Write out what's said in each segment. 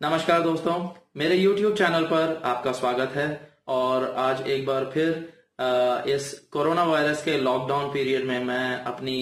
नमस्कार दोस्तों, मेरे YouTube चैनल पर आपका स्वागत है और आज एक बार फिर इस कोरोना वायरस के लॉकडाउन पीरियड में मैं अपनी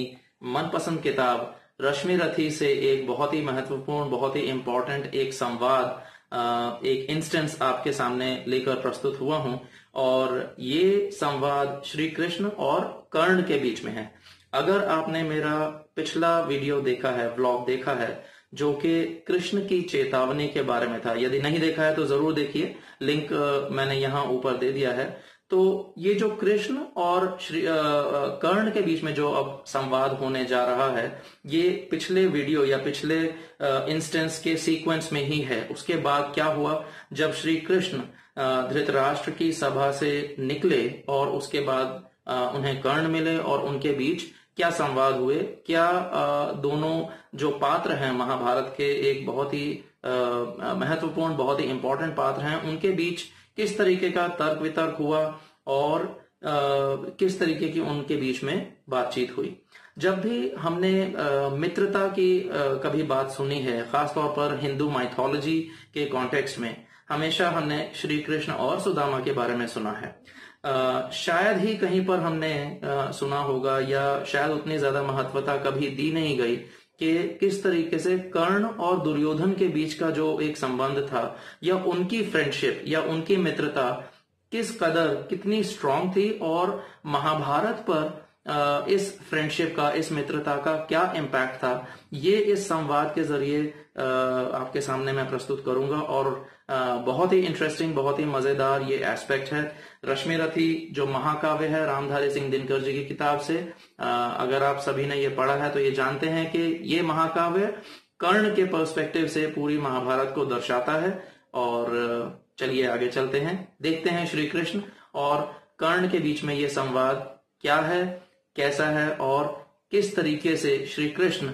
मनपसंद किताब रश्मि रथी से एक बहुत ही महत्वपूर्ण, बहुत ही इम्पोर्टेंट एक संवाद एक इंस्टेंस आपके सामने लेकर प्रस्तुत हुआ हूँ। और ये संवाद श्री कृष्ण और कर्ण के बीच में है। अगर आपने मेरा पिछला वीडियो देखा है ब्लॉग देखा है जो कि कृष्ण की चेतावनी के बारे में था। यदि नहीं देखा है तो ज़रूर देखिए। लिंक मैंने यहाँ ऊपर दे दिया है। तो ये जो कृष्ण और श्री कर्ण के बीच में जो अब संवाद होने जा रहा है, ये पिछले वीडियो या पिछले इंस्टेंस के सीक्वेंस में ही है। उसके बाद क्या हुआ? जब श्री कृष्ण धृतराष्ट्र की सभा से निकले और उसके बाद उन्हें कर्ण मिले और उनके बीच क्या संवाद हुए? क्या दोनों जो पात्र हैं महाभारत के एक बहुत ही महत्वपूर्ण, बहुत ही इंपॉर्टेंट पात्र हैं, उनके बीच किस तरीके का तर्क वितर्क हुआ और किस तरीके की उनके बीच में बातचीत हुई? जब भी हमने मित्रता की कभी बात सुनी है, खासतौर पर हिंदू माइथोलॉजी के कॉन्टेक्स्ट में, हमेशा हमने श्री कृष्ण और सुदामा के बारे में सुना है। शायद ही कहीं पर हमने सुना होगा या शायद उतनी ज़्यादा महत्वता कभी दी नहीं गई कि किस तरीके से कर्ण और दुर्योधन के बीच का जो एक संबंध था या उनकी फ्रेंडशिप या उनकी मित्रता किस कदर कितनी स्ट्रांग थी और महाभारत पर इस फ्रेंडशिप का, इस मित्रता का क्या इम्पैक्ट था, ये इस संवाद के ज़रिए आपके सामने मैं प्रस्तुत करूँगा और बहुत ही इंटरेस्टिंग बहुत ही मज़ेदार ये एस्पेक्ट है। रश्मि रथी जो महाकाव्य है, रामधारी सिंह दिनकर जी की किताब से अगर आप सभी ने ये पढ़ा है तो ये जानते हैं कि ये महाकाव्य कर्ण के पर्सपेक्टिव से पूरी महाभारत को दर्शाता है। और चलिए आगे चलते हैं। देखते हैं श्री कृष्ण और कर्ण के बीच में ये संवाद क्या है, कैसा है और किस तरीके से श्री कृष्ण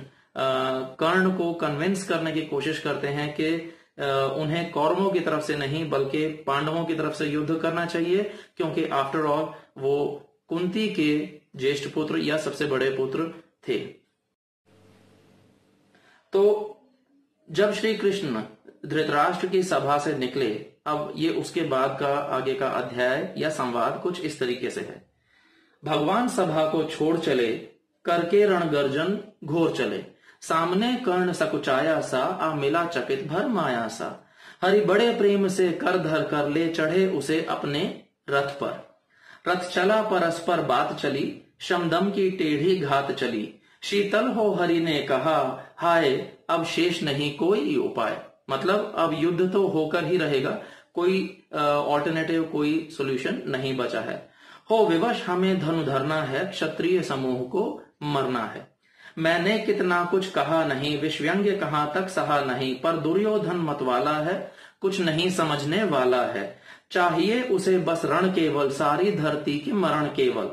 कर्ण को कन्विंस करने की कोशिश करते हैं कि उन्हें कौरवों की तरफ़ से नहीं, बल्कि पांडवों की तरफ़ से युद्ध करना चाहिए, क्योंकि आफ्टर ऑल वो कुंती के ज्येष्ठ पुत्र या सबसे बड़े पुत्र थे। तो जब श्री कृष्ण धृतराष्ट्र की सभा से निकले, अब ये उसके बाद का आगे का अध्याय या संवाद कुछ इस तरीके से है। भगवान सभा को छोड़ चले, करके रणगर्जन घोर चले। सामने कर्ण सकुचाया सा, आ मिला चकित भर माया सा। हरि बड़े प्रेम से कर धर कर ले चढ़े उसे अपने रथ पर। रथ चला, परस्पर बात चली, शमदम की टेढ़ी घात चली। शीतल हो हरि ने कहा, हाय, अब शेष नहीं कोई उपाय। मतलब अब युद्ध तो होकर ही रहेगा। कोई ऑल्टरनेटिव कोई सोल्यूशन नहीं बचा है। हो विवश हमें धनु धरना है, क्षत्रिय समूह को मरना है। मैंने कितना कुछ कहा नहीं विश्व्यंग्य कहा तक सहा नहीं, पर दुर्योधन मत वाला है, कुछ नहीं समझने वाला है। चाहिए उसे बस रण केवल, सारी धरती की मरण केवल।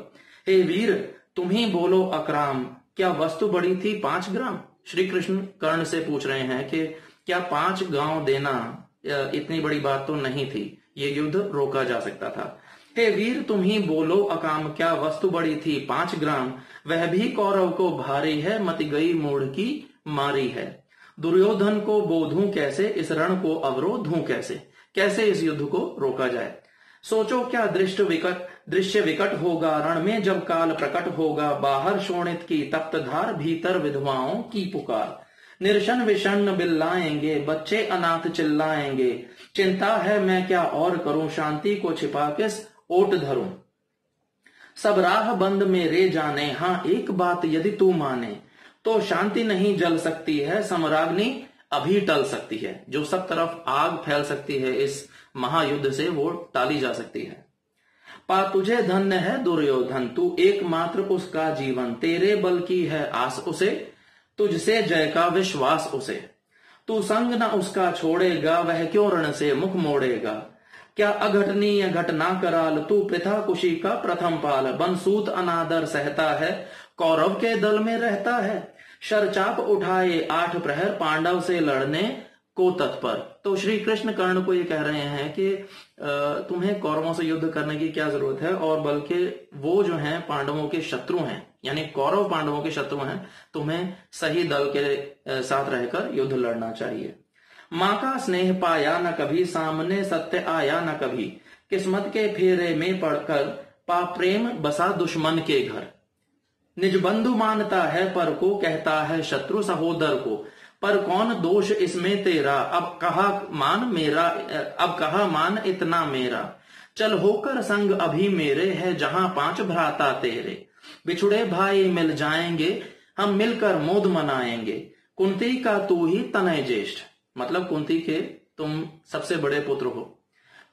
हे वीर, तुम ही बोलो अक्राम, क्या वस्तु बड़ी थी पाँच ग्राम? श्री कृष्ण कर्ण से पूछ रहे हैं कि, क्या पाँच गाँव देना इतनी बड़ी बात तो नहीं थी? ये युद्ध रोका जा सकता था। हे वीर, तुम ही बोलो अकाम, क्या वस्तु बड़ी थी पाँच ग्राम? वह भी कौरव को भारी है, मत गई मूढ़ की मारी है। दुर्योधन को बोधू कैसे? इस रण को अवरोधू कैसे? कैसे इस युद्ध को रोका जाए? सोचो क्या दृष्ट विकट, दृश्य विकट होगा रण में जब काल प्रकट होगा। बाहर शोणित की तप्त धार, भीतर विधवाओं की पुकार। निर्शन विषण बिल्लाएँगे, बच्चे अनाथ चिल्लाएँगे। चिंता है मैं क्या और करूँ? शांति को छिपा किस ओट धरूं? सब राह बंद में रे जाने। हाँ एक बात यदि तू माने तो शांति नहीं जल सकती है समराग्नि अभी टल सकती है। जो सब तरफ़ आग फैल सकती है, इस महायुद्ध से वो टाली जा सकती है। पा, तुझे धन्य है दुर्योधन, तू एकमात्र उसका जीवन। तेरे बल की है आस उसे, तुझसे जय का विश्वास उसे। तू संग न उसका छोड़ेगा, वह क्यों रण से मुख मोड़ेगा? क्या अघटनीय घटना कराल तू प्रथा कुशी का प्रथम पाल? बनसूत अनादर सहता है, कौरव के दल में रहता है। शरचाप उठाए आठ प्रहर, पांडव से लड़ने को तत्पर। तो श्री कृष्ण कर्ण को ये कह रहे हैं कि तुम्हें कौरवों से युद्ध करने की क्या ज़रूरत है? और बल्कि वो जो हैं, पांडवों के शत्रु हैं, यानी कौरव पांडवों के शत्रु हैं, तुम्हें सही दल के साथ रहकर युद्ध लड़ना चाहिए। माँ का स्नेह पाया न कभी, सामने सत्य आया न कभी। किस्मत के फेरे में पड़कर पा प्रेम बसा दुश्मन के घर। निज बंधु मानता है, पर को कहता है शत्रु सहोदर को। पर कौन दोष इसमें तेरा? अब कहा मान मेरा, अब कहा मान इतना मेरा। चल होकर संग अभी मेरे है, जहाँ पाँच भ्राता तेरे। बिछुड़े भाई मिल जाएँगे, हम मिलकर मोद मनाएँगे। कुंती का तू ही तनय ज्येष्ठ। मतलब कुंती के तुम सबसे बड़े पुत्र हो।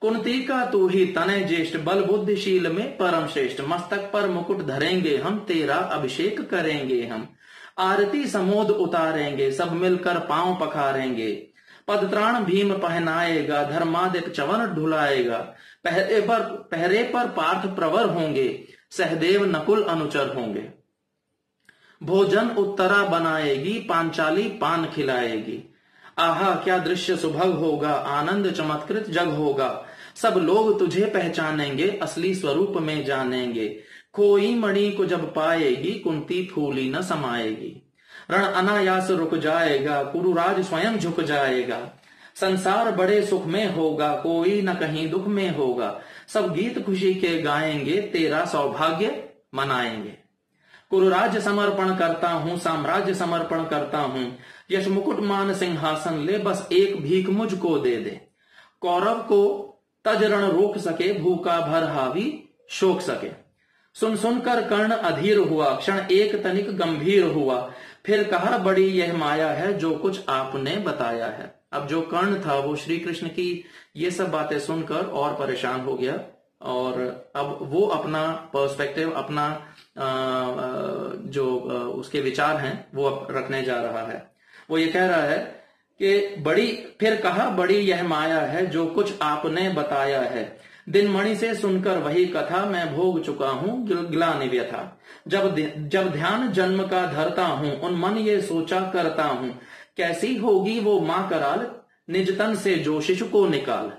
कुंती का तू ही तने ज्येष्ठ बल बुद्धिशील में परम श्रेष्ठ मस्तक पर मुकुट धरेंगे हम, तेरा अभिषेक करेंगे हम। आरती समोद उतारेंगे, सब मिलकर पाँव पखारेंगे। पदत्राण भीम पहनाएगा, धर्मादिक चवन ढुलाएगा। पहरे पर पहरे पर पार्थ प्रवर होंगे, सहदेव नकुल अनुचर होंगे। भोजन उत्तरा बनाएगी, पांचाली पान खिलाएगी। आहा, क्या दृश्य सुभग होगा? आनंद चमत्कृत जग होगा। सब लोग तुझे पहचानेंगे, असली स्वरूप में जानेंगे। कोई मणि को जब पाएगी, कुंती फूली न समाएगी। रण अनायास रुक जाएगा, कुरुराज स्वयं झुक जाएगा। संसार बड़े सुख में होगा, कोई न कहीं दुख में होगा। सब गीत खुशी के गाएँगे, तेरा सौभाग्य मनाएँगे। कुरुराज समर्पण करता हूँ, साम्राज्य समर्पण करता हूँ। यश मुकुट मान सिंहासन ले, बस एक भीख मुझको दे दे। कौरव को तजरण रोक सके, भूखा भर हावी शोक सके। सुन सुनकर कर्ण अधीर हुआ, क्षण एक तनिक गंभीर हुआ। फिर कहा, बड़ी यह माया है, जो कुछ आपने बताया है। अब जो कर्ण था, वो श्री कृष्ण की ये सब बातें सुनकर और परेशान हो गया। और अब वो अपना पर्सपेक्टिव अपना जो उसके विचार हैं, वो रखने जा रहा है। वो ये कह रहा है कि बड़ी, फिर कहा, बड़ी यह माया है जो कुछ आपने बताया है। दिन मणि से सुनकर वही कथा मैं भोग चुका हूँ ग्लानि व्यथा जब जब ध्यान जन्म का धरता हूँ, उन मन ये सोचा करता हूँ, कैसी होगी वो माँ कराल, निजतन से जो शिशु को निकाल।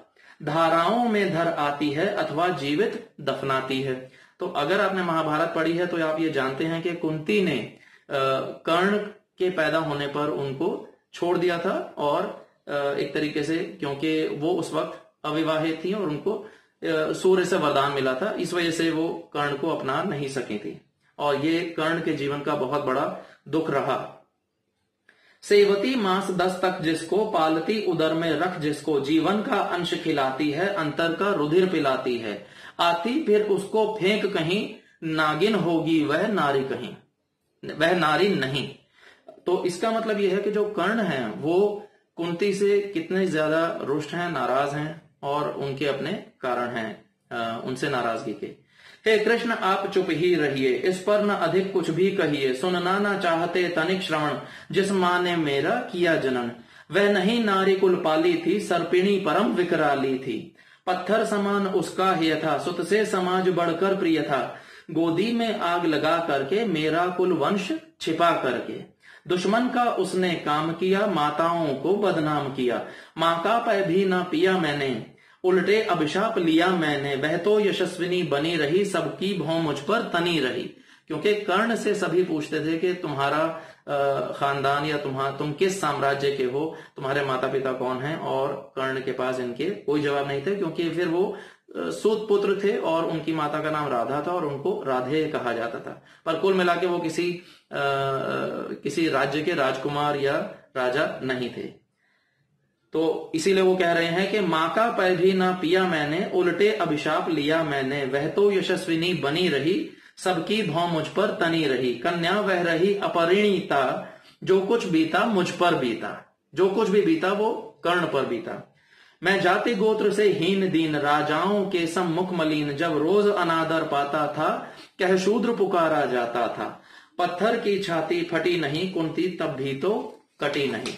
धाराओं में धर आती है, अथवा जीवित दफनाती है। तो अगर आपने महाभारत पढ़ी है तो आप ये जानते हैं कि कुंती ने कर्ण के पैदा होने पर उनको छोड़ दिया था और एक तरीके से क्योंकि वो उस वक्त अविवाहित थी और उनको सूर्य से वरदान मिला था, इस वजह से वो कर्ण को अपना नहीं सकी थी। और ये कर्ण के जीवन का बहुत बड़ा दुख रहा। सेवती मास दस तक जिसको, पालती उदर में रख जिसको, जीवन का अंश खिलाती है, अंतर का रुधिर पिलाती है। आती फिर उसको फेंक कहीं, नागिन होगी वह नारी कहीं, वह नारी नहीं। तो इसका मतलब यह है कि जो कर्ण है, वो कुंती से कितने ज़्यादा रुष्ट हैं, नाराज़ हैं और उनके अपने कारण हैं उनसे नाराज़गी के। हे कृष्ण, आप चुप ही रहिए, इस पर न अधिक कुछ भी कहिए। सुनना ना चाहते तनिक श्रवण, जिस माँ ने मेरा किया जनन। वह नहीं नारी कुल पाली थी, सर्पिणी परम विकराली थी। पत्थर समान उसका ही था सुत से समाज बढ़कर प्रिय था। गोदी में आग लगा करके मेरा कुल वंश छिपा करके। दुश्मन का उसने काम किया, माताओं को बदनाम किया। माँ का पै भी ना पिया मैंने, उल्टे अभिशाप लिया मैंने। वह तो यशस्विनी बनी रही, सबकी भौ मुझ पर तनी रही। क्योंकि कर्ण से सभी पूछते थे कि तुम्हारा खानदान या तुम्हारा तुम किस साम्राज्य के हो? तुम्हारे माता पिता कौन हैं? और कर्ण के पास इनके कोई जवाब नहीं थे, क्योंकि फिर वो सूत पुत्र थे और उनकी माता का नाम राधा था और उनको राधे कहा जाता था। पर कुल मिला के वो किसी आ, किसी राज्य के राजकुमार या राजा नहीं थे। तो इसीलिए वो कह रहे हैं कि माँ का पै भी ना पिया मैंने उल्टे अभिशाप लिया मैंने वह तो यशस्विनी बनी रही सबकी भौ मुझ पर तनी रही कन्या वह रही अपरिणीता जो कुछ बीता मुझ पर बीता जो कुछ भी बीता वो कर्ण पर बीता। मैं जाति गोत्र से हीन दीन राजाओं के सम्मुख मलिन जब रोज अनादर पाता था, कह शूद्र पुकारा जाता था। पत्थर की छाती फटी नहीं, कुंती तब भी तो कटी नहीं।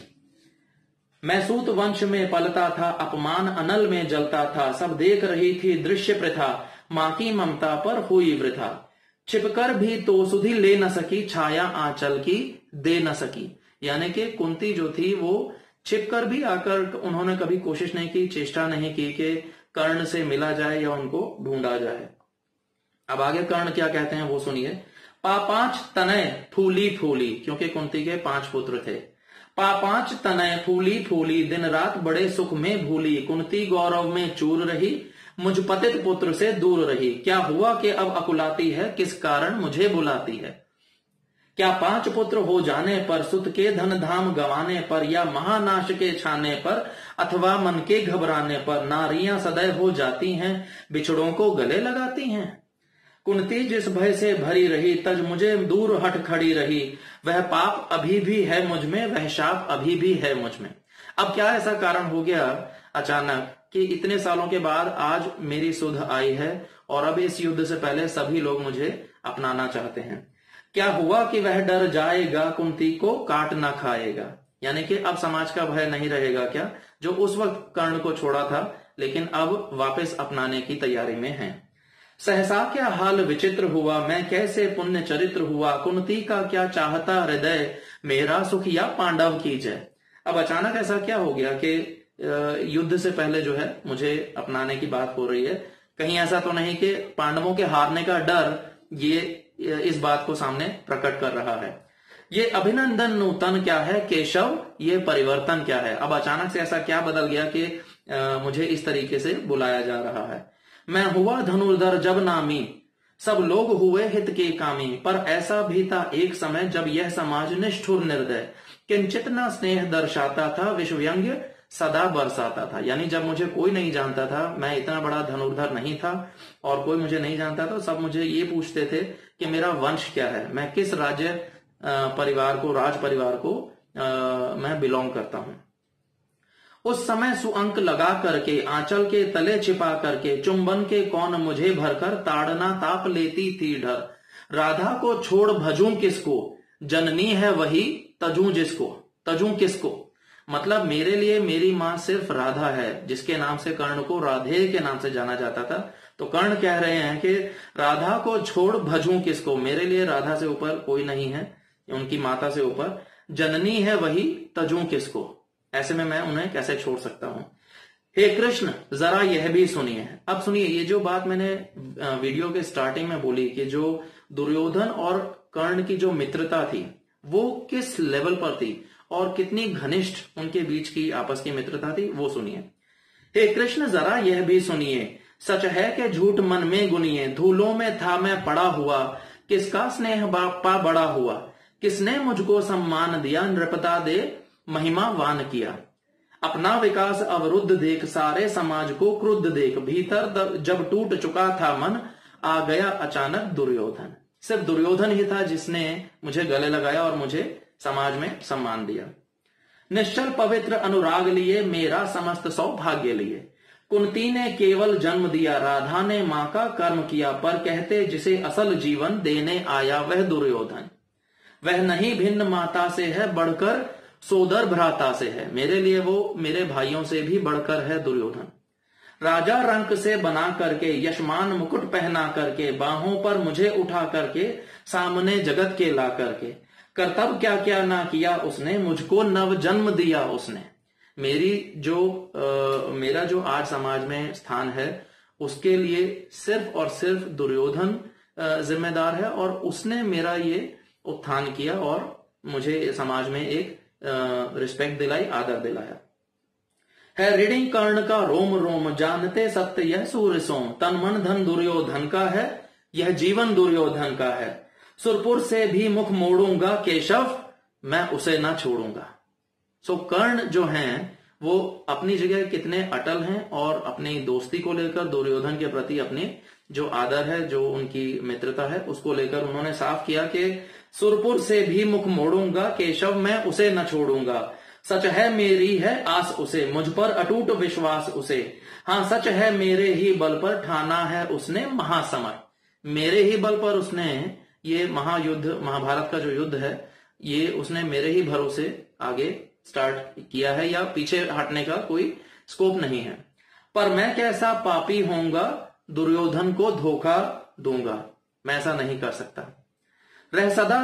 मैं सूत वंश में पलता था, अपमान अनल में जलता था। सब देख रही थी दृश्य प्रथा माँ की ममता पर हुई वृथा। छिपकर भी तो सुधी ले न सकी, छाया आंचल की दे न सकी। यानी कि कुंती जो थी वो छिपकर भी आकर उन्होंने कभी कोशिश नहीं की, चेष्टा नहीं की कि कर्ण से मिला जाए या उनको ढूंढा जाए। अब आगे कर्ण क्या कहते हैं वो सुनिए। पा पाँच तनय फूली फूली, क्योंकि कुंती के पाँच पुत्र थे। पापांच तनय फूली फूली दिन रात बड़े सुख में भूली, कुंती गौरव में चूर रही, मुझ पतित पुत्र से दूर रही। क्या हुआ कि अब अकुलाती है, किस कारण मुझे बुलाती है? क्या पाँच पुत्र हो जाने पर सुत के धन धाम गवाने पर या महानाश के छाने पर अथवा मन के घबराने पर नारियाँ सदैव हो जाती हैं, बिछड़ों को गले लगाती हैं? कुंती जिस भय से भरी रही, तज मुझे दूर हट खड़ी रही। वह पाप अभी भी है मुझमें, वह शाप अभी भी है मुझमें। अब क्या ऐसा कारण हो गया अचानक कि इतने सालों के बाद आज मेरी सुध आई है और अब इस युद्ध से पहले सभी लोग मुझे अपनाना चाहते हैं? क्या हुआ कि वह डर जाएगा, कुंती को काट ना खाएगा? यानी कि अब समाज का भय नहीं रहेगा क्या? जो उस वक्त कर्ण को छोड़ा था, लेकिन अब वापस अपनाने की तैयारी में है। सहसा क्या हाल विचित्र हुआ? मैं कैसे पुण्य चरित्र हुआ? कुंती का क्या चाहता हृदय? मेरा सुख या पांडव की जय? अब अचानक ऐसा क्या हो गया कि युद्ध से पहले जो है, मुझे अपनाने की बात हो रही है। कहीं ऐसा तो नहीं कि पांडवों के हारने का डर ये इस बात को सामने प्रकट कर रहा है। ये अभिनंदन नूतन क्या है? केशव ये परिवर्तन क्या है? अब अचानक से ऐसा क्या बदल गया कि आ, मुझे इस तरीके से बुलाया जा रहा है। मैं हुआ धनुर्धर जब नामी सब लोग हुए हित के कामी पर ऐसा भी था एक समय जब यह समाज निष्ठुर निर्दय। किंचित न स्नेह दर्शाता था विश्वव्यंग्य सदा बरसाता था। यानी जब मुझे कोई नहीं जानता था मैं इतना बड़ा धनुर्धर नहीं था और कोई मुझे नहीं जानता था सब मुझे ये पूछते थे कि मेरा वंश क्या है? मैं किस राज्य परिवार को, राज परिवार को मैं बिलोंग करता हूँ? उस समय सुअंक लगा करके, आंचल के तले छिपा करके, चुंबन के कौन मुझे भरकर ताड़ना ताप लेती थी डर? राधा को छोड़ भजू किसको? जननी है वही, तजू जिसको? तजू किसको? मतलब मेरे लिए मेरी माँ सिर्फ़ राधा है, जिसके नाम से कर्ण को राधे के नाम से जाना जाता था। तो कर्ण कह रहे हैं कि राधा को छोड़ भजू किसको? मेरे लिए राधा से ऊपर कोई नहीं है, उनकी माता से ऊपर। जननी है वही, तजू किसको? ऐसे में मैं उन्हें कैसे छोड़ सकता हूँ? हे कृष्ण, जरा यह भी सुनिए। अब सुनिए, ये जो बात मैंने वीडियो के स्टार्टिंग में बोली कि जो दुर्योधन और कर्ण की जो मित्रता थी, वो किस लेवल पर थी और कितनी घनिष्ठ उनके बीच की आपस की मित्रता थी, वो सुनिए। हे कृष्ण, जरा यह भी सुनिए सच है कि झूठ मन में गुनिए, धूलों में था मैं पड़ा हुआ। किसका स्नेह बापा बड़ा हुआ? किसने मुझको सम्मान दिया? नृपता दे महिमा वान किया। अपना विकास अवरुद्ध देख, सारे समाज को क्रुद्ध देख। भीतर जब टूट चुका था मन, आ गया अचानक दुर्योधन। सिर्फ़ दुर्योधन ही था जिसने मुझे गले लगाया और मुझे समाज में सम्मान दिया। निश्चल पवित्र अनुराग लिए, मेरा समस्त सौभाग्य लिए। कुंती ने केवल जन्म दिया, राधा ने माँ का कर्म किया, पर कहते जिसे असल जीवन देने आया वह दुर्योधन। वह नहीं भिन्न माता से है, बढ़कर सोदर भ्राता से है। मेरे लिए वो मेरे भाइयों से भी बढ़कर है दुर्योधन। राजा रंक से बना करके, यशमान मुकुट पहना करके, बाहों पर मुझे उठा करके, सामने जगत के ला करके, कर्तव्य क्या क्या ना किया उसने, मुझको नव जन्म दिया उसने। मेरी जो आ, मेरा जो आज समाज में स्थान है उसके लिए सिर्फ़ और सिर्फ़ दुर्योधन जिम्मेदार है और उसने मेरा ये उत्थान किया और मुझे समाज में एक रिस्पेक्ट दिलाई आदर दिलाया। है रीडिंग कर्ण का रोम रोम जानते सत्य यह सूर्य सोम। तन मन धन दुर्योधन का है यह जीवन दुर्योधन का है। सुरपुर से भी मुख मोड़ूँगा केशव मैं उसे ना छोड़ूँगा। सो कर्ण जो हैं, वो अपनी जगह कितने अटल हैं और अपनी दोस्ती को लेकर, दुर्योधन के प्रति अपनी जो आदर है, जो उनकी मित्रता है, उसको लेकर उन्होंने साफ़ किया कि सुरपुर से भी मुख मोड़ूँगा, केशव मैं उसे न छोड़ूँगा। सच है मेरी है आस उसे, मुझ पर अटूट विश्वास उसे। हाँ सच है मेरे ही बल पर ठाना है उसने महासमर। मेरे ही बल पर उसने ये महायुद्ध, महाभारत का जो युद्ध है, ये उसने मेरे ही भरोसे आगे स्टार्ट किया है या पीछे हटने का कोई स्कोप नहीं है। पर मैं कैसा पापी होऊँगा, दुर्योधन को धोखा दूँगा। मैं ऐसा नहीं कर सकता। रह सदा,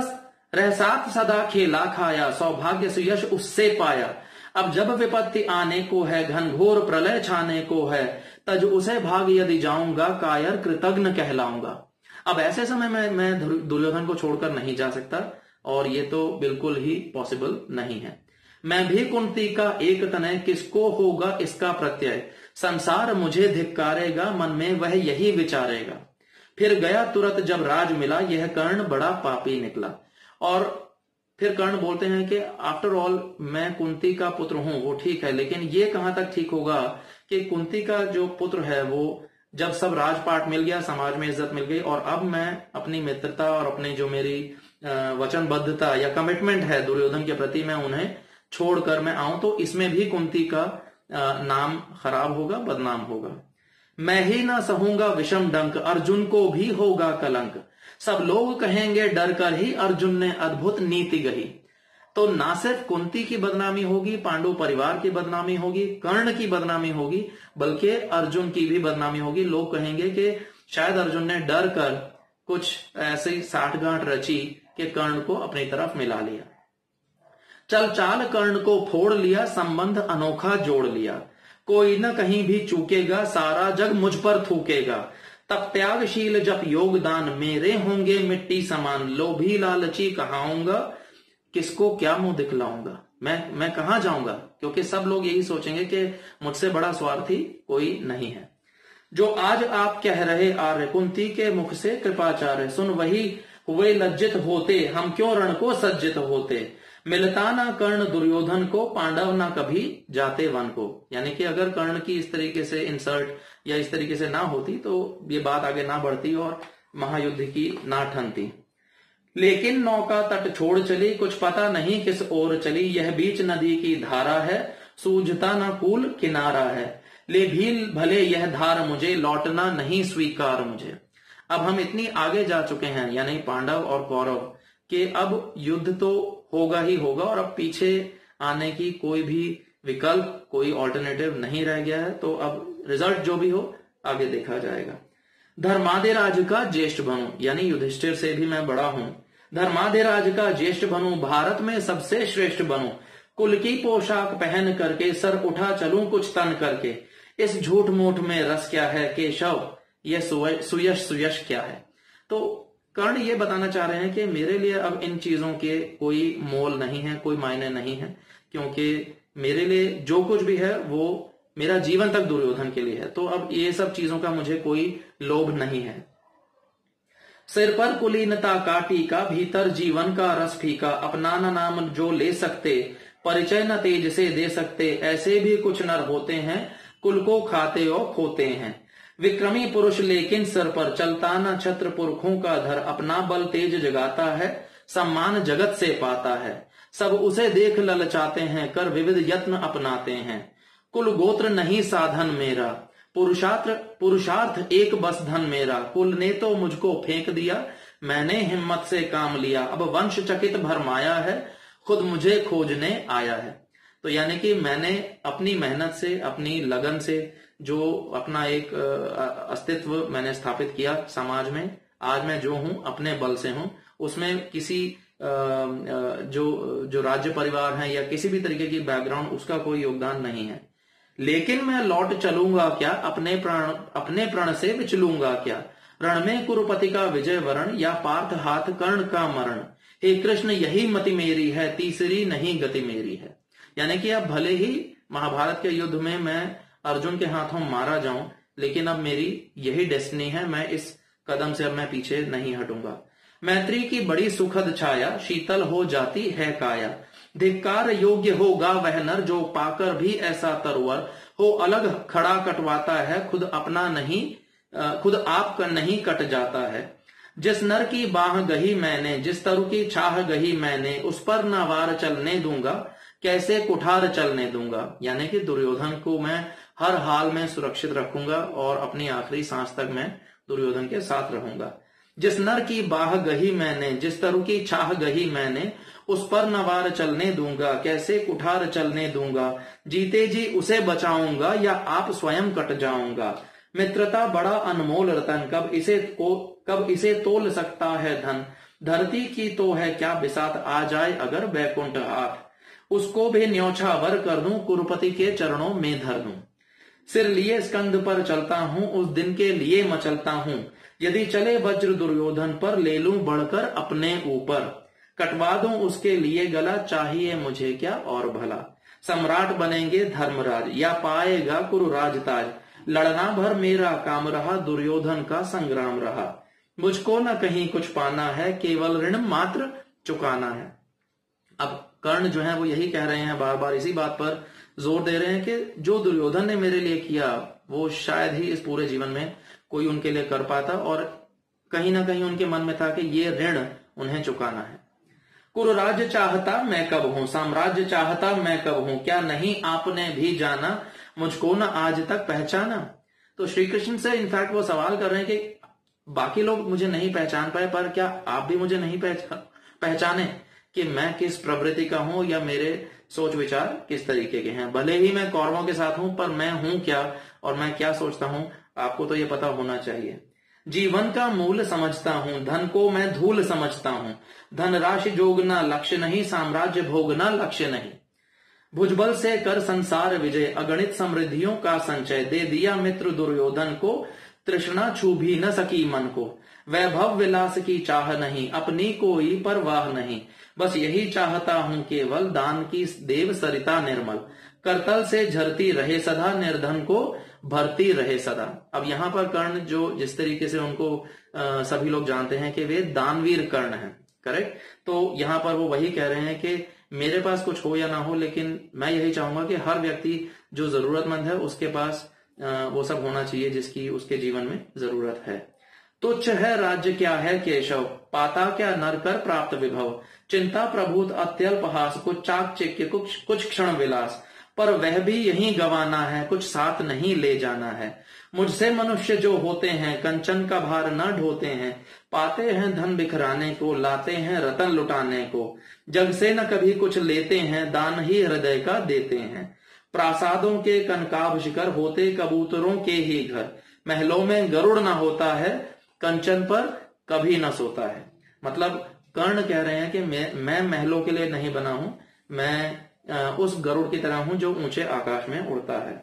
रह साथ सदा खेला खाया सौभाग्य सुयश उससे पाया। अब जब विपत्ति आने को है घनघोर प्रलय छाने को है, तज उसे भाग यदि जाऊँगा, कायर कृतज्ञ कहलाऊँगा। अब ऐसे समय में मैं दुर्योधन को छोड़कर नहीं जा सकता, और ये तो बिल्कुल ही पॉसिबल नहीं है। मैं भी कुंती का एक तनय किसको होगा इसका प्रत्यय। संसार मुझे धिक्कारेगा, मन में वह यही विचारेगा। फिर गया तुरंत जब राज मिला, यह कर्ण बड़ा पापी निकला। और फिर कर्ण बोलते हैं कि आफ्टर ऑल मैं कुंती का पुत्र हूँ, वो ठीक है, लेकिन ये कहाँ तक ठीक होगा कि कुंती का जो पुत्र है, वो जब सब राजपाट मिल गया, समाज में इज़्ज़त मिल गई, और अब मैं अपनी मित्रता और अपनी जो मेरी वचनबद्धता या कमिटमेंट है दुर्योधन के प्रति, मैं उन्हें छोड़कर मैं आऊँ तो इसमें भी कुंती का नाम खराब होगा, बदनाम होगा। मैं ही ना सहूँगा विषम डंक, अर्जुन को भी होगा कलंक। सब लोग कहेंगे, डर कर ही अर्जुन ने अद्भुत नीति गही। तो ना सिर्फ़ कुंती की बदनामी होगी, पांडु परिवार की बदनामी होगी, कर्ण की बदनामी होगी, बल्कि अर्जुन की भी बदनामी होगी। लोग कहेंगे कि शायद अर्जुन ने डर कर कुछ ऐसी साठ गांठ रची कि कर्ण को अपनी तरफ़ मिला लिया। चल चाल कर्ण को फोड़ लिया, संबंध अनोखा जोड़ लिया। कोई न कहीं भी चूकेगा, सारा जग मुझ पर थूकेगा। तब त्यागशील जब योगदान, मेरे होंगे मिट्टी समान। लोभी लालची कहाऊँगा किसको क्या मुँह दिखलाऊँगा? मैं मैं कहा जाऊँगा? क्योंकि सब लोग यही सोचेंगे कि मुझसे बड़ा स्वार्थी कोई नहीं है। जो आज आप कह रहे आर्य कुंती के मुख से कृपाचार्य, सुन वही हुए लज्जित होते। हम क्यों रण को सज्जित होते? मिलता ना कर्ण दुर्योधन को, पांडव ना कभी जाते वन को। यानी कि अगर कर्ण की इस तरीके से इंसर्ट या इस तरीके से ना होती तो ये बात आगे ना बढ़ती और महायुद्ध की ना ठनती। लेकिन नौका तट छोड़ चली, कुछ पता नहीं किस ओर चली। यह बीच नदी की धारा है, सूझता ना कूल किनारा है। ले भील, भले यह धार मुझे, लौटना नहीं स्वीकार मुझे। अब हम इतनी आगे जा चुके हैं, यानी पांडव और कौरव, के अब युद्ध तो होगा ही होगा और अब पीछे आने की कोई भी विकल्प, कोई ऑल्टरनेटिव नहीं रह गया है। तो अब रिज़ल्ट जो भी हो, आगे देखा जाएगा। धर्माधिराज का ज्येष्ठ बनू यानी युधिष्ठिर से भी मैं बड़ा हूँ। धर्माधिराज का ज्येष्ठ बनू भारत में सबसे श्रेष्ठ बनू कुल की पोशाक पहन करके सर उठा चलू कुछ तन करके। इस झूठ मूठ में रस क्या है, केशव? यह सुयश सुयश क्या है? तो कर्ण ये बताना चाह रहे हैं कि मेरे लिए अब इन चीज़ों के कोई मोल नहीं है, कोई मायने नहीं है, क्योंकि मेरे लिए जो कुछ भी है वो मेरा जीवन तक दुर्योधन के लिए है। तो अब ये सब चीज़ों का मुझे कोई लोभ नहीं है। सिर पर कुलीनता का टीका, भीतर जीवन का रस फीका अपना नाम जो ले सकते, परिचय न तेज से दे सकते, ऐसे भी कुछ नर होते हैं, कुल को खाते और खोते हैं। विक्रमी पुरुष लेकिन सर पर चलता न छत्र पुरखों का धर अपना बल तेज जगाता है, सम्मान जगत से पाता है। सब उसे देख ललचाते हैं, कर विविध यत्न अपनाते हैं। कुल गोत्र नहीं साधन मेरा। पुरुषार्थ पुरुषार्थ एक बस धन मेरा। कुल ने तो मुझको फेंक दिया, मैंने हिम्मत से काम लिया। अब वंश चकित भरमाया है, खुद मुझे खोजने आया है। तो यानी कि मैंने अपनी मेहनत से, अपनी लगन से जो अपना एक अस्तित्व मैंने स्थापित किया समाज में। आज मैं जो हूँ, अपने बल से हूँ। उसमें किसी जो जो राज्य परिवार है या किसी भी तरीके की बैकग्राउंड उसका कोई योगदान नहीं है। लेकिन मैं लौट चलूँगा क्या? अपने प्राण, अपने प्रण से विचलूँगा क्या? रण में कुरुपति का विजय वरण या पार्थ हाथ कर्ण का मरण? हे कृष्ण, यही मति मेरी है, तीसरी नहीं गति मेरी है। यानी कि अब भले ही महाभारत के युद्ध में मैं अर्जुन के हाथों मारा जाऊँ, लेकिन अब मेरी यही डेस्टिनी है, मैं इस कदम से अब मैं पीछे नहीं हटूँगा। मैत्री की बड़ी सुखद छाया, शीतल हो जाती है काया। धिक्कार योग्य होगा वह नर जो पाकर भी ऐसा तरवर। हो अलग खड़ा कटवाता है, खुद अपना नहीं खुद आप का नहीं कट जाता है। जिस नर की बाह गही मैंने, जिस तरु की छाह गही मैंने, उस पर न वार चलने दूँगा। कैसे कुठार चलने दूँगा? यानी कि दुर्योधन को मैं हर हाल में सुरक्षित रखूँगा और अपनी आखिरी सांस तक मैं दुर्योधन के साथ रहूँगा। जिस नर की बाह गही मैंने, जिस तरु की छाह गही मैंने, उस पर नवार चलने दूँगा। कैसे कुठार चलने दूँगा? जीते जी उसे बचाऊँगा या आप स्वयं कट जाऊँगा? मित्रता बड़ा अनमोल रतन, कब इसे को कब इसे तोल सकता है धन? धरती की तो है क्या बिसात? आ जाए अगर वैकुंठ हाथ। उसको भी न्योछा वर कर दूँ, कुरुपति के चरणों में धर दूँ। सिर लिए स्कंद पर चलता हूँ, उस दिन के लिए मचलता हूँ। यदि चले वज्र दुर्योधन पर, ले लू बढ़कर अपने ऊपर। कटवा दूँ उसके लिए गला, चाहिए मुझे क्या और भला? सम्राट बनेंगे धर्मराज, या पाएगा कुरु राजताज लड़ना भर मेरा काम रहा, दुर्योधन का संग्राम रहा। मुझको न कहीं कुछ पाना है, केवल ऋण मात्र चुकाना है। अब कर्ण जो है वो यही कह रहे हैं बार बार इसी बात पर ज़ोर दे रहे हैं कि जो दुर्योधन ने मेरे लिए किया, वो शायद ही इस पूरे जीवन में कोई उनके लिए कर पाता और कहीं ना कहीं उनके मन में था कि ये ऋण उन्हें चुकाना है। कुरु राज्य चाहता मैं कब हूँ, साम्राज्य चाहता मैं कब हूँ, क्या नहीं आपने भी जाना, मुझको ना आज तक पहचाना? तो श्री कृष्ण से इनफैक्ट वो सवाल कर रहे हैं कि बाकी लोग मुझे नहीं पहचान पाए, पर क्या आप भी मुझे नहीं पहचान पहचाने? कि मैं किस प्रवृत्ति का हूँ या मेरे सोच विचार किस तरीके के हैं। भले ही मैं कौरवों के साथ हूँ, पर मैं हूँ क्या और मैं क्या सोचता हूँ, आपको तो ये पता होना चाहिए। जीवन का मूल समझता हूँ, धन को मैं धूल समझता हूँ। धन राशि जोगना लक्ष्य नहीं, साम्राज्य भोगना लक्ष्य नहीं। भुजबल से कर संसार विजय, अगणित समृद्धियों का संचय। दे दिया मित्र दुर्योधन को, तृष्णा छू भी न सकी मन को। वैभव विलास की चाह नहीं अपनी कोई परवाह नहीं। बस यही चाहता हूँ केवल दान की देव सरिता निर्मल। करतल से झरती रहे सदा निर्धन को भरती रहे सदा। अब यहाँ पर कर्ण जो जिस तरीके से उनको आ, सभी लोग जानते हैं कि वे दानवीर कर्ण हैं करेक्ट तो यहाँ पर वो वही कह रहे हैं कि मेरे पास कुछ हो या ना हो लेकिन मैं यही चाहूँगा कि हर व्यक्ति जो जरूरतमंद है उसके पास वो सब होना चाहिए जिसकी उसके जीवन में ज़रूरत है। तुच्छ है राज्य क्या है केशव? पाता क्या नर कर प्राप्त विभव? चिंता प्रभुत अत्यल्प हास, कुछ चाक चिक्य, कुछ कुछ क्षण विलास। पर वह भी यही गवाना है, कुछ साथ नहीं ले जाना है। मुझसे मनुष्य जो होते हैं, कंचन का भार न ढोते हैं। पाते हैं धन बिखराने को, लाते हैं रतन लुटाने को। जग से न कभी कुछ लेते हैं, दान ही हृदय का देते हैं। प्रासादों के कनकाभ शिखर होते कबूतरों के ही घर। महलों में गरुड़ न होता है कंचन पर कभी न सोता है। मतलब कर्ण कह रहे हैं कि मैं मैं महलों के लिए नहीं बना हूँ, मैं उस गरुड़ की तरह हूँ जो ऊँचे आकाश में उड़ता है।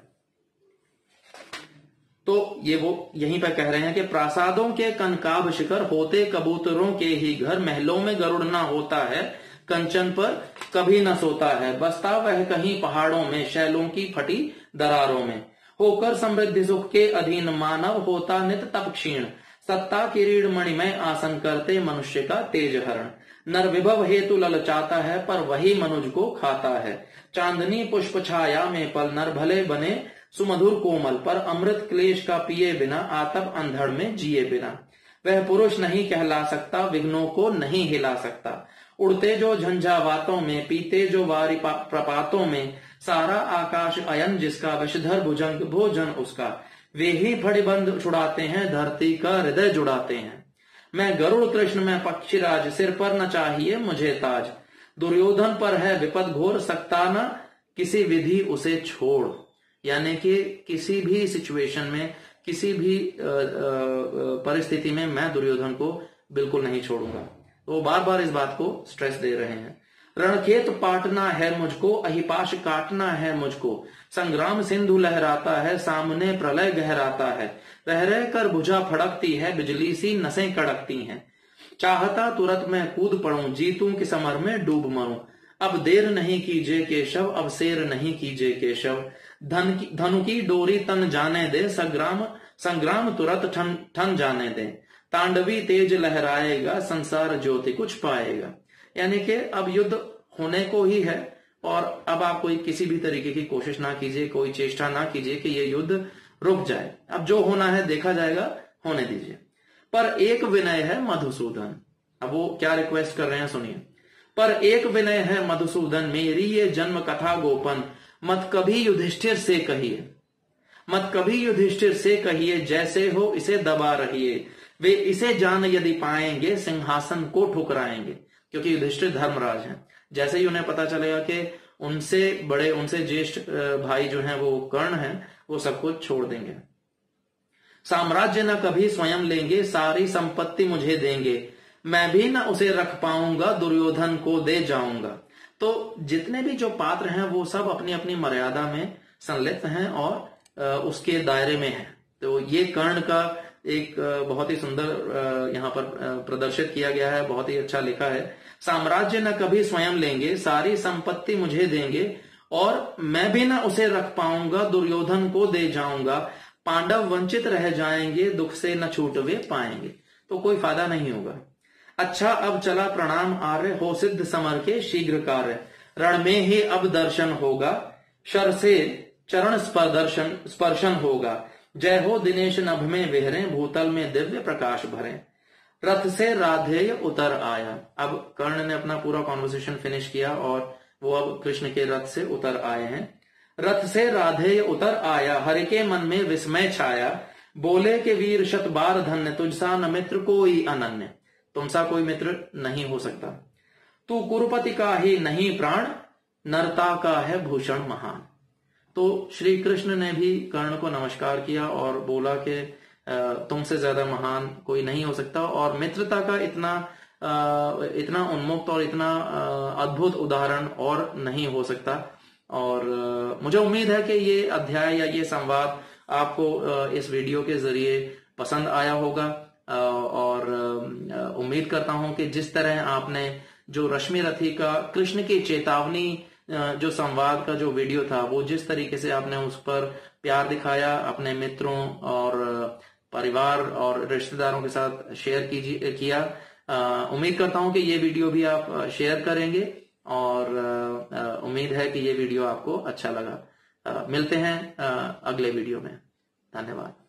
तो ये वो, यहीं पर कह रहे हैं कि प्रासादों के कनकाभ शिखर होते कबूतरों के ही घर, महलों में गरुड़ ना होता है, कंचन पर कभी न सोता है। बसता वह कहीं पहाड़ों में, शैलों की फटी दरारों में। होकर समृद्धि सुख के अधीन मानव होता नित तप क्षीण। सत्ता किरीड़ में आसन करते मनुष्य का तेज हरण। नर विभव हेतु ललचाता है, पर वही मनुज को खाता है। चांदनी पुष्प छाया में पल नर भले बने, सुमधुर कोमल पर अमृत क्लेश का पिए बिना, आतप अंधड़ में जिए बिना। वह पुरुष नहीं कहला सकता, विघ्नों को नहीं हिला सकता। उड़ते जो झंझावातों में, पीते जो वारी प्रपातों में, सारा आकाश अयन जिसका विषधर भुजंग भोजन उसका। वे ही फड़िबंद छुड़ाते हैं, धरती का हृदय जुड़ाते हैं। मैं गरुड़ कृष्ण, में पक्षीराज सिर पर न चाहिए मुझे ताज। दुर्योधन पर है विपद घोर, सकता न किसी विधि उसे छोड़। यानी कि किसी भी सिचुएशन में, किसी भी परिस्थिति में मैं दुर्योधन को बिल्कुल नहीं छोड़ूँगा। तो बार बार इस बात को स्ट्रेस दे रहे हैं। रणखेत पाटना है मुझको, अहिपाश काटना है मुझको। संग्राम सिंधु लहराता है, सामने प्रलय गहराता है। रह रह कर बुझा फड़कती है, बिजली सी नसें कड़कती हैं। चाहता तुरंत मैं कूद पड़ू, जीतू कि समर में डूब मरूं। अब देर नहीं कीजिए केशव, अब शेर नहीं कीजिए केशव। धन की, धनु की डोरी तन जाने दे, संग्राम संग्राम तुरंत ठन जाने दे। तांडवी तेज लहराएगा, संसार ज्योति कुछ पाएगा। यानी कि अब युद्ध होने को ही है। और अब आप कोई किसी भी तरीके की कोशिश ना कीजिए, कोई चेष्टा ना कीजिए कि ये युद्ध रुक जाए। अब जो होना है देखा जाएगा, होने दीजिए। पर एक विनय है मधुसूदन। अब वो क्या रिक्वेस्ट कर रहे हैं सुनिए। पर एक विनय है मधुसूदन, मेरी ये जन्म कथा गोपन, मत कभी युधिष्ठिर से कहिए। मत कभी युधिष्ठिर से कहिए, जैसे हो इसे दबा रहिए। वे इसे जान यदि पाएँगे, सिंहासन को ठुकराएँगे, क्योंकि युधिष्ठिर धर्मराज हैं। जैसे ही उन्हें पता चलेगा कि उनसे बड़े, उनसे ज्येष्ठ भाई जो हैं वो कर्ण हैं, वो सब कुछ छोड़ देंगे। साम्राज्य न कभी स्वयं लेंगे, सारी संपत्ति मुझे देंगे। मैं भी ना उसे रख पाऊँगा, दुर्योधन को दे जाऊँगा। तो जितने भी जो पात्र हैं, वो सब अपनी अपनी मर्यादा में संलिप्त हैं और उसके दायरे में हैं। तो ये कर्ण का एक बहुत ही सुंदर यहाँ पर प्रदर्शित किया गया है, बहुत ही अच्छा लिखा है। साम्राज्य न कभी स्वयं लेंगे, सारी संपत्ति मुझे देंगे, और मैं भी ना उसे रख पाऊँगा, दुर्योधन को दे जाऊँगा। पांडव वंचित रह जाएँगे, दुख से न छूटवे पाएँगे। तो कोई फ़ायदा नहीं होगा। अच्छा अब चला प्रणाम आर्य, हो सिद्ध समर के शीघ्र कार्य। रण में ही अब दर्शन होगा। शर से चरण स्पर्शन होगा। जय हो दिनेश नभ में विहरे, भूतल में दिव्य प्रकाश भरे। रथ से राधेय उतर आया। अब कर्ण ने अपना पूरा कॉन्वर्सेशन फिनिश किया और वो अब कृष्ण के रथ से उतर आए हैं। रथ से राधेय उतर आया, हरि के मन में विस्मय छाया। बोले के वीर शत बार धन्य, तुझसा न मित्र कोई अनन्य। तुमसा कोई मित्र नहीं हो सकता। तू कुरुपति का ही नहीं प्राण, नरता का है भूषण महान। तो श्री कृष्ण ने भी कर्ण को नमस्कार किया और बोला कि तुमसे ज़्यादा महान कोई नहीं हो सकता। और मित्रता का इतना इतना उन्मुक्त और इतना अद्भुत उदाहरण और नहीं हो सकता। और मुझे उम्मीद है कि ये अध्याय या ये संवाद आपको इस वीडियो के ज़रिए पसंद आया होगा। और उम्मीद करता हूँ कि जिस तरह आपने जो रश्मि रथी का, कृष्ण की चेतावनी जो संवाद का जो वीडियो था, वो जिस तरीके से आपने उस पर प्यार दिखाया अपने मित्रों और परिवार और रिश्तेदारों के साथ शेयर कीजिए, किया। उम्मीद करता हूँ कि ये वीडियो भी आप शेयर करेंगे और उम्मीद है कि ये वीडियो आपको अच्छा लगा। मिलते हैं अगले वीडियो में। धन्यवाद।